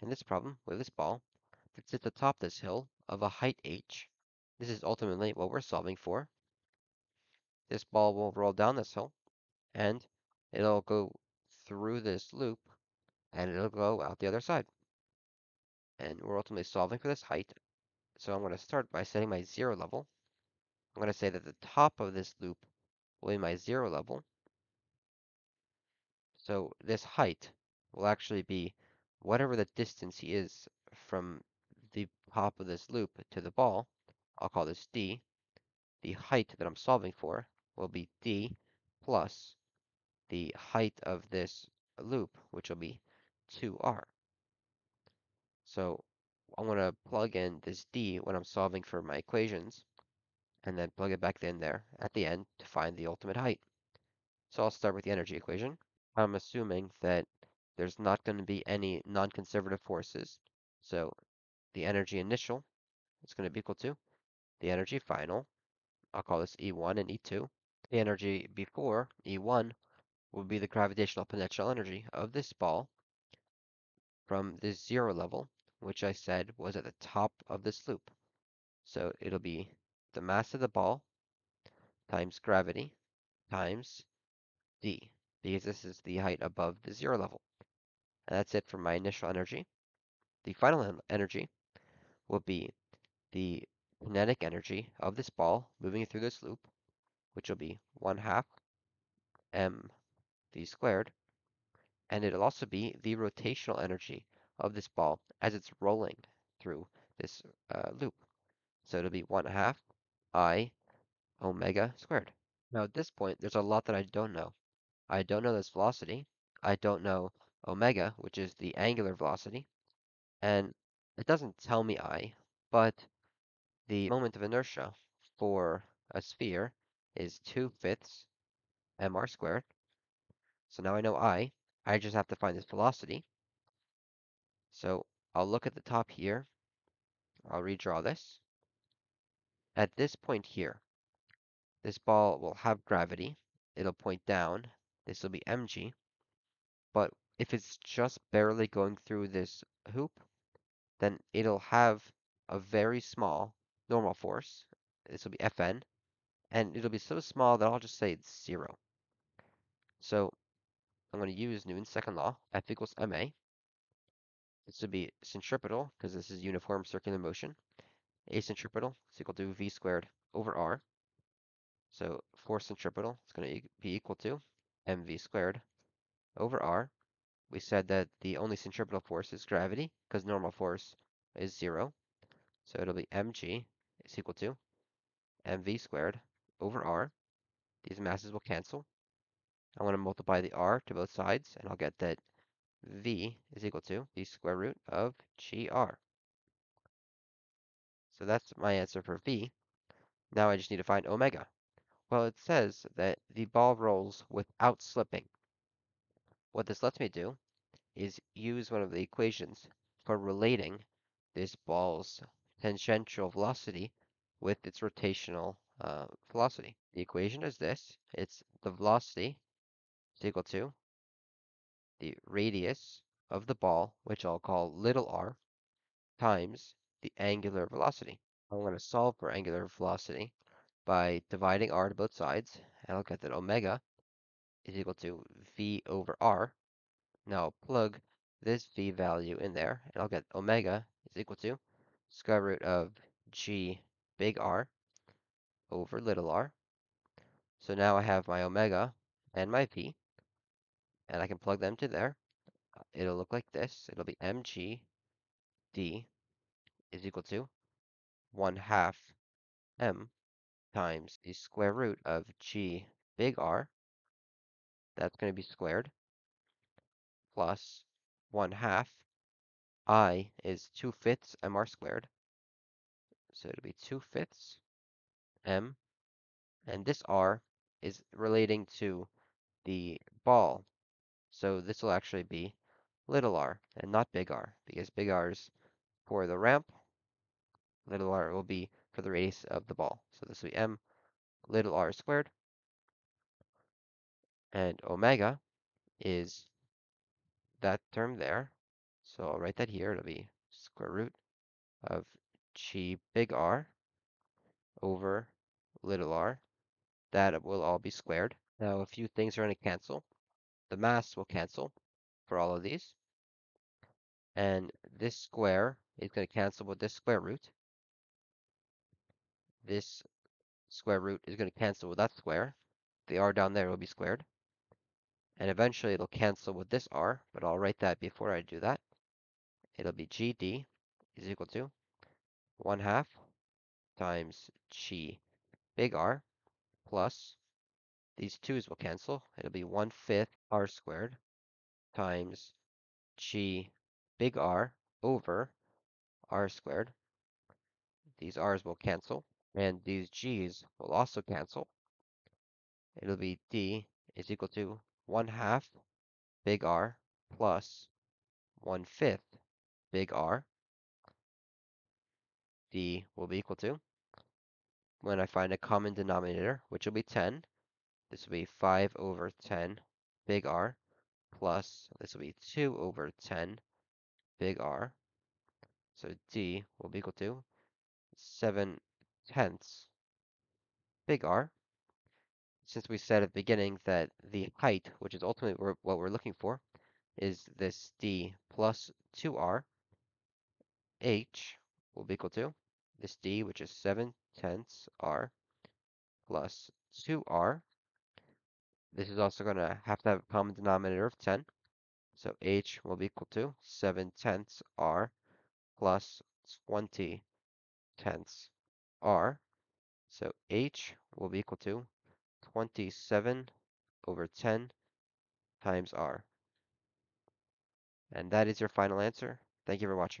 in this problem with this ball that's that sits atop this hill of a height h. This is ultimately what we're solving for. This ball will roll down this hill and it'll go through this loop and it'll go out the other side. And we're ultimately solving for this height. So I'm going to start by setting my zero level. I'm going to say that the top of this loop will be my zero level. So this height will actually be whatever the distance he is from the top of this loop to the ball. I'll call this d. The height that I'm solving for will be d plus the height of this loop, which will be 2r. So I'm going to plug in this d when I'm solving for my equations, and then plug it back in there at the end to find the ultimate height. So I'll start with the energy equation. I'm assuming that there's not going to be any non-conservative forces. So the energy initial is going to be equal to the energy final. I'll call this E1 and E2. The energy before E1 will be the gravitational potential energy of this ball from this zero level, which I said was at the top of this loop. So it'll be the mass of the ball times gravity times d, because this is the height above the zero level. And that's it for my initial energy. The final energy will be the kinetic energy of this ball moving through this loop, which will be 1 half m v squared. And it'll also be the rotational energy of this ball as it's rolling through this uh, loop. So it'll be 1 half i omega squared. Now at this point, there's a lot that I don't know. I don't know this velocity. I don't know omega, which is the angular velocity. And it doesn't tell me I, but the moment of inertia for a sphere is 2 fifths mr squared. So now I know I. I just have to find this velocity. So I'll look at the top here. I'll redraw this. At this point here, this ball will have gravity. It'll point down. This will be mg. But if it's just barely going through this hoop, then it'll have a very small normal force. This will be Fn. And it'll be so small that I'll just say it's zero. So I'm going to use Newton's second law, F equals ma. This would be centripetal, because this is uniform circular motion. A centripetal is equal to v squared over r. So force centripetal is going to be equal to mv squared over r. We said that the only centripetal force is gravity, because normal force is zero. So it'll be mg is equal to mv squared over r. These masses will cancel. I want to multiply the r to both sides, and I'll get that v is equal to the square root of gr. So that's my answer for v. Now I just need to find omega. Well, it says that the ball rolls without slipping. What this lets me do is use one of the equations for relating this ball's tangential velocity with its rotational uh, velocity. The equation is this. It's the velocity is equal to the radius of the ball, which I'll call little r, times the angular velocity. I'm going to solve for angular velocity by dividing r to both sides, and I'll get that omega is equal to v over r. Now I'll plug this v value in there, and I'll get omega is equal to square root of g big R over little r. So now I have my omega and my v, and I can plug them to there. Uh, it'll look like this. It'll be mg d is equal to 1 half m times the square root of g big R. That's going to be squared plus 1 half I is 2 fifths mr squared. So it'll be 2 fifths m. And this r is relating to the ball. So this will actually be little r and not big R because big R is for the ramp. Little r will be for the radius of the ball. So this will be m little r squared. And omega is that term there. So I'll write that here. It'll be square root of g big R over little r. That will all be squared. Now a few things are going to cancel. The mass will cancel for all of these. And this square is going to cancel with this square root. This square root is going to cancel with that square. The r down there will be squared. And eventually it'll cancel with this r, but I'll write that before I do that. It'll be gd is equal to 1 half times g big R plus these 2's will cancel. It'll be 1 fifth r squared times g big R over r squared. These r's will cancel, and these g's will also cancel. It'll be d is equal to 1 half big R plus 1 fifth big R. d will be equal to, when I find a common denominator, which will be 10, this will be 5 over 10 big R plus, this will be 2 over 10 big R. So d will be equal to 7 tenths big R. Since we said at the beginning that the height, which is ultimately what we're looking for, is this d plus 2r, h will be equal to this d, which is 7 tenths r, plus 2r. This is also going to have to have a common denominator of 10. So h will be equal to 7 tenths r plus 20 tenths r. So h will be equal to 27 over 10 times r. And that is your final answer. Thank you for watching.